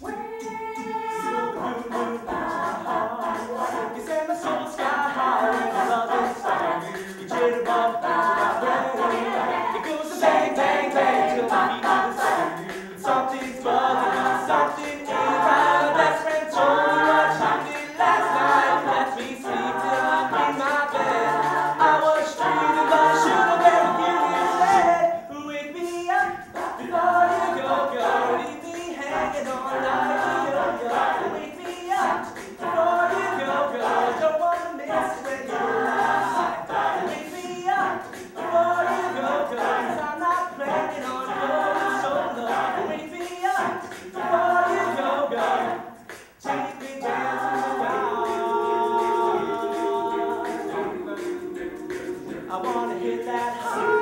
What? I wanna hit that high.